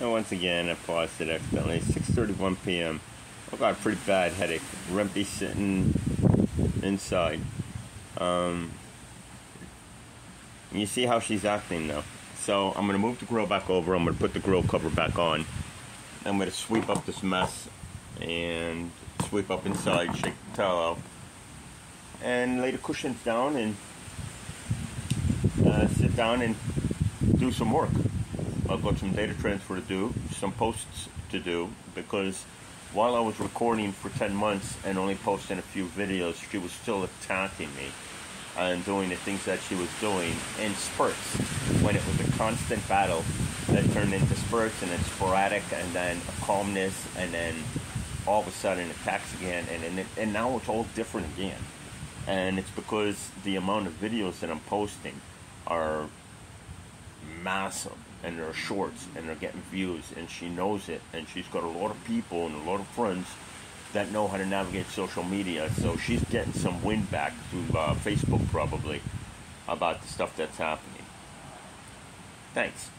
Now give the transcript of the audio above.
And once again, I paused it accidentally. 6:31 p.m. I've got a pretty bad headache. Rempy sitting inside. Um, you see how she's acting now. So I'm gonna move the grill back over. I'm gonna put the grill cover back on. I'm gonna sweep up this mess and sweep up inside, shake the towel out, and lay the cushions down and uh, sit down and do some work. I've got some data transfer to do, some posts to do, because while I was recording for 10 months and only posting a few videos, she was still attacking me and doing the things that she was doing in spurts when it was a constant battle that turned into spurts and then sporadic and then a calmness and then all of a sudden attacks again and, and, and now it's all different again. And it's because the amount of videos that I'm posting are massive and they're shorts and they're getting views and she knows it and she's got a lot of people and a lot of friends that know how to navigate social media so she's getting some wind back through uh, facebook probably about the stuff that's happening. Thanks